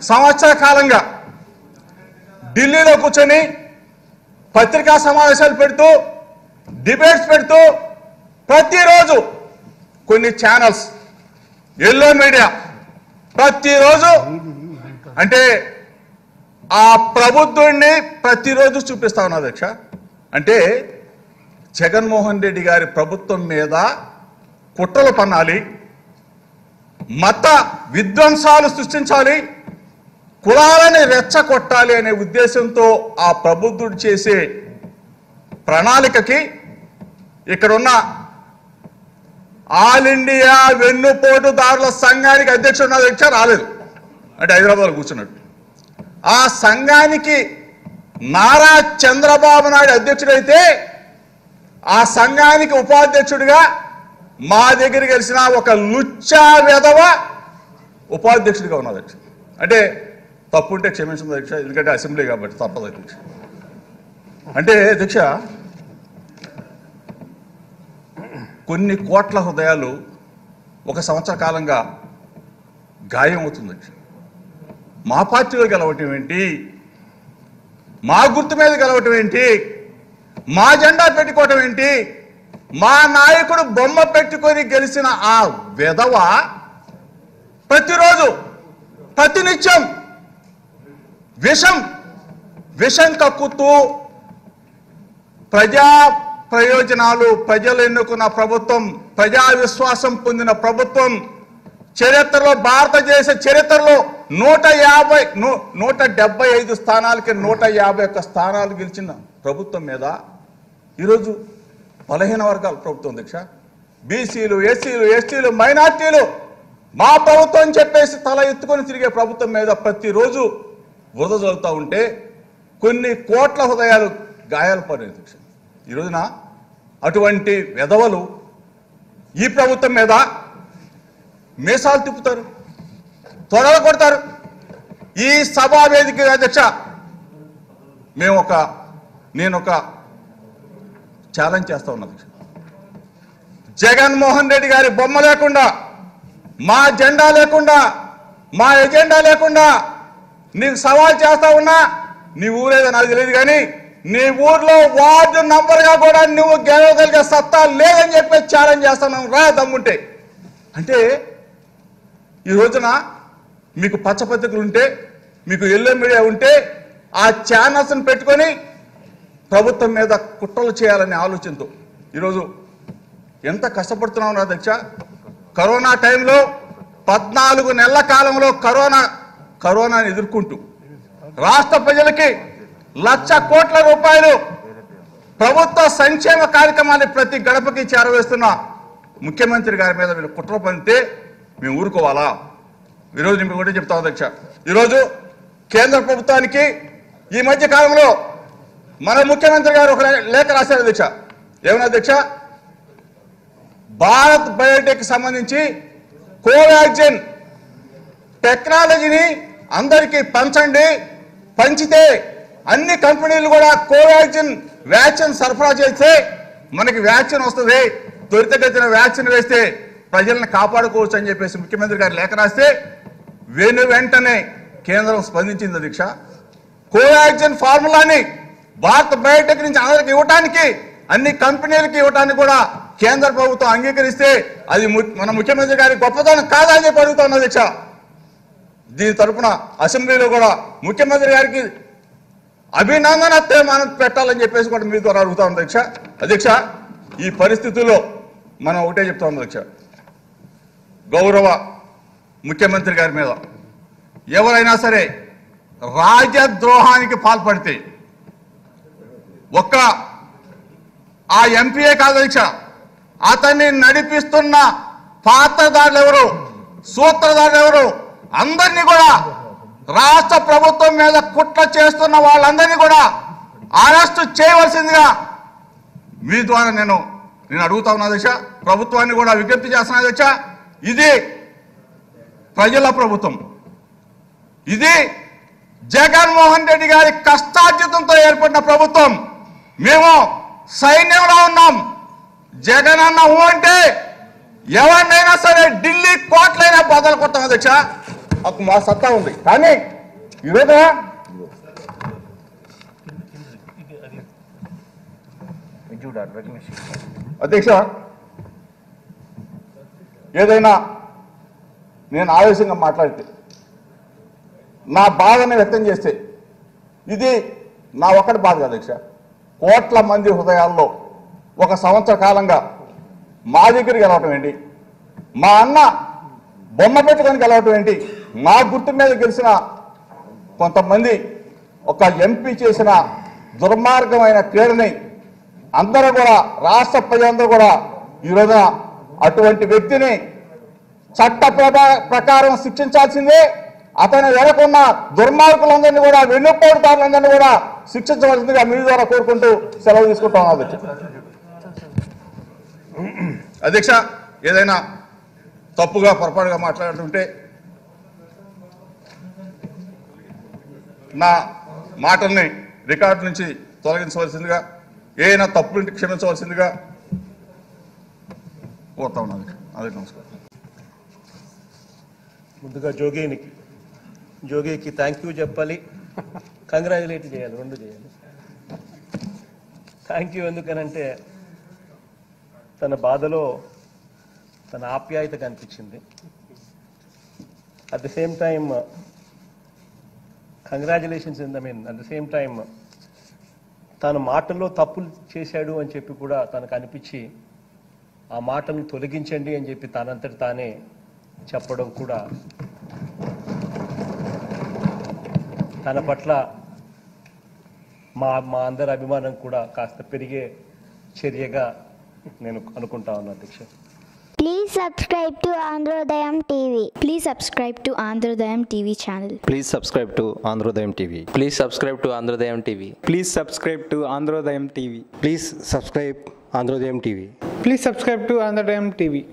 సంవత్సర కాలంగా ఢిల్లీలో కూర్చొని పత్రికా సమావేశాలు పెడుతూ డిబేట్స్ పెడుతూ ప్రతిరోజు కొన్ని ఛానల్స్ ఎల్లో మీడియా ప్రతిరోజు అంటే ఆ ప్రభుత్వాన్ని ప్రతిరోజు చూపిస్తా ఉన్నా అధ్యక్ష. అంటే జగన్మోహన్ రెడ్డి గారి ప్రభుత్వం మీద కుట్రలు పన్నాలి మత విధ్వంసాలు సృష్టించాలి కులాలని రెచ్చగొట్టాలి అనే ఉద్దేశంతో ఆ ప్రబుద్ధుడు చేసే ప్రణాళికకి ఇక్కడున్న ఆల్ ఇండియా వెన్నుపోటుదారుల సంఘానికి అధ్యక్షుడు అధ్యక్ష రాలేదు. అంటే హైదరాబాద్లో కూర్చున్నాడు. ఆ సంఘానికి నారా చంద్రబాబు నాయుడు అధ్యక్షుడైతే ఆ సంఘానికి ఉపాధ్యక్షుడిగా మా దగ్గర గెలిచిన ఒక లుచ్చా వెధవ ఉపాధ్యక్షుడిగా ఉన్నది అంటే తప్పు ఉంటే క్షమించింది దీక్ష ఎందుకంటే అసెంబ్లీ కాబట్టి తప్పదు దీక్ష. అంటే దీక్ష కొన్ని కోట్ల హృదయాలు ఒక సంవత్సర కాలంగా గాయం అవుతుంది మా పార్టీలో గెలవటం ఏంటి? మా గుర్తు మీద గెలవటం ఏంటి? మా జెండా పెట్టుకోవటం ఏంటి? మా నాయకుడు బొమ్మ పెట్టుకొని గెలిచిన ఆ విధవ ప్రతిరోజు ప్రతినిత్యం విషం విషం కక్కుతూ ప్రజా ప్రయోజనాలు ప్రజలు ఎన్నుకున్న ప్రభుత్వం ప్రజా విశ్వాసం పొందిన ప్రభుత్వం చరిత్రలో భారతదేశ చరిత్రలో నూట యాభై నూ- నూట డెబ్బై ఐదు స్థానాలకి నూట యాభై ఒక్క స్థానాలు గెలిచిన ప్రభుత్వం మీద ఈరోజు బలహీన వర్గాల ప్రభుత్వం దీక్ష బీసీలు ఎస్సీలు ఎస్టీలు మైనార్టీలు మా ప్రభుత్వం చెప్పేసి తల ఎత్తుకొని తిరిగే ప్రభుత్వం మీద ప్రతిరోజు బురద జరుగుతూ ఉంటే కొన్ని కోట్ల హృదయాలు గాయాలు పడే దీక్ష ఈ రోజున అటువంటి వెధవలు ఈ ప్రభుత్వం మీద మీసాలు తిప్పుతారు త్వరగా కొడతారు. ఈ సభా వేదిక అధ్యక్ష మేము ఒక నేను ఒక ఛాలెంజ్ చేస్తా ఉన్నా అధ్యక్ష. జగన్మోహన్ రెడ్డి గారి బొమ్మ లేకుండా మా జెండా లేకుండా మా ఎజెండా లేకుండా నీకు సవాల్ చేస్తా ఉన్నా నీ ఊరేదో నాకు తెలియదు కానీ నీ ఊర్లో వార్డు నంబర్గా కూడా నువ్వు గెలవగలిగే సత్తా లేదని చెప్పి ఛాలెంజ్ చేస్తున్నాం రా దమ్ముంటే. అంటే ఈ రోజున మీకు పచ్చపత్రికలు ఉంటే మీకు ఎల్లో మీడియా ఉంటే ఆ ఛానల్స్ని పెట్టుకొని ప్రభుత్వం మీద కుట్రలు చేయాలనే ఆలోచనతో. ఈరోజు ఎంత కష్టపడుతున్నావు నా దక్ష? కరోనా టైంలో పద్నాలుగు నెలల కాలంలో కరోనా కరోనాని ఎదుర్కొంటూ. రాష్ట్ర ప్రజలకి లక్ష కోట్ల రూపాయలు ప్రభుత్వ సంక్షేమ కార్యక్రమాన్ని ప్రతి గడపకి చేరవేస్తున్న ముఖ్యమంత్రి గారి మీద మీరు కుట్ర పంపితే మేము ఊరుకోవాలా? ఈరోజు నేను కూడా చెప్తాం అధ్యక్ష. ఈరోజు కేంద్ర ప్రభుత్వానికి ఈ మధ్య కాలంలో మన ముఖ్యమంత్రి గారు ఒక లేఖ రాశారు అధ్యక్ష. ఏమన్నా అధ్యక్ష? భారత్ బయోటెక్ సంబంధించి కోవాక్సిన్ టెక్నాలజీని అందరికీ పంచండి. పంచితే అన్ని కంపెనీలు కూడా కోవాక్సిన్ వ్యాక్సిన్ సరఫరా చేస్తే మనకి వ్యాక్సిన్ వస్తుంది. త్వరితగతిన వ్యాక్సిన్ వేస్తే ప్రజలను కాపాడుకోవచ్చు అని చెప్పేసి ముఖ్యమంత్రి గారు లేఖ రాస్తే వెను వెంటనే కేంద్రం స్పందించింది దీక్ష. కోవాక్సిన్ ఫార్ములాని భారత్ బయోటెక్ నుంచి అందరికి ఇవ్వటానికి అన్ని కంపెనీలకి ఇవ్వటానికి కూడా కేంద్ర ప్రభుత్వం అంగీకరిస్తే అది మన ముఖ్యమంత్రి గారి గొప్పతనం కాదని అని చెప్పి అడుగుతున్నా దీక్ష. దీని తరపున అసెంబ్లీలో కూడా ముఖ్యమంత్రి గారికి అభినందన తీర్మానం పెట్టాలని చెప్పేసి కూడా మీ ద్వారా అడుగుతా ఉంది అధ్యక్ష. అధ్యక్ష ఈ పరిస్థితుల్లో మనం ఒకటే చెప్తా ఉంది అధ్యక్ష. గౌరవ ముఖ్యమంత్రి గారి మీద ఎవరైనా సరే రాజద్రోహానికి పాల్పడితే ఒక్క ఆ ఎంపీఏ కాదు అధ్యక్ష అతన్ని నడిపిస్తున్న పాత్రదారులు ఎవరు? సూత్రధారులు ఎవరు? అందరినీ కూడా రాష్ట్ర ప్రభుత్వం మీద కుట్ర చేస్తున్న వాళ్ళందరినీ కూడా అరెస్ట్ చేయవలసిందిగా మీ ద్వారా నేను నేను అడుగుతా ఉన్నా దశ ప్రభుత్వాన్ని కూడా విజ్ఞప్తి చేస్తున్నా దశ ఇది ప్రజల ప్రభుత్వం. ఇది జగన్మోహన్ రెడ్డి గారి కష్టార్జితంతో ఏర్పడిన ప్రభుత్వం. మేము సైన్యంలో ఉన్నాం. జగన్ అన్న ఊ అంటే ఎవరినైనా సరే ఢిల్లీ కోట్లైనా బదలు కొట్టాం అధ్యక్ష హక్కు మా సత్తా ఉంది. కానీ ఈరోజు అధ్యక్ష ఏదైనా నేను ఆవేశంగా మాట్లాడితే నా బాధను వ్యక్తం చేస్తే ఇది నా ఒక్కటి బాధ కాదు అధ్యక్ష. కోట్ల మంది హృదయాల్లో ఒక సంవత్సర కాలంగా మా దగ్గరికి వెళ్ళటం ఏంటి? మా అన్న బొమ్మ పెట్టుకొని గెలవటం ఏంటి? నా గుర్తు మీద గెలిచిన కొంతమంది ఒక ఎంపీ చేసిన దుర్మార్గమైన క్రీడని అందరూ కూడా రాష్ట్ర ప్రజలందరూ కూడా ఈ అటువంటి వ్యక్తిని చట్ట ప్రకారం శిక్షించాల్సిందే. అతని వెనకున్న దుర్మార్గులందరినీ కూడా వెన్నుపోటుదారులందరినీ కూడా శిక్షించవలసిందిగా మీ ద్వారా కోరుకుంటూ సెలవు తీసుకుంటాం అధ్యక్ష. అధ్యక్ష ఏదైనా తప్పుగా పొరపాటుగా మాట్లాడుతుంటే నా మాటల్ని రికార్డు నుంచి తొలగించవలసిందిగా ఏదైనా తప్పులుంటే క్షమించవలసిందిగా కోరుతా ఉన్నాను అదే నమస్కారం. ముందుగా జోగినికి జోగికి థ్యాంక్ యూ చెప్పాలి. కంగ్రాచులేట్ చేయాలి రెండు చేయాలి. థ్యాంక్ యూ ఎందుకనంటే తన బాధలో తన ఆప్యాయత కనిపించింది. At the same time congratulations in the mean at the same time తన మాటల్లో తప్పులు చేశాడు అని చెప్పి కూడా తనకు అనిపించి ఆ మాటలను తొలగించండి అని చెప్పి తనంతటి తానే చెప్పడం కూడా తన పట్ల మా మా అందరి అభిమానం కూడా కాస్త పెరిగే చర్యగా నేను అనుకుంటా ఉన్నా అధ్యక్ష. Please subscribe to Androdayam TV. Please subscribe to Androdayam TV channel. Please subscribe to Androdayam TV. Please subscribe to Androdayam TV. Please subscribe to Androdayam TV. Please subscribe Androdayam TV. Please subscribe to Androdayam TV.